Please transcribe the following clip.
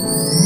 Música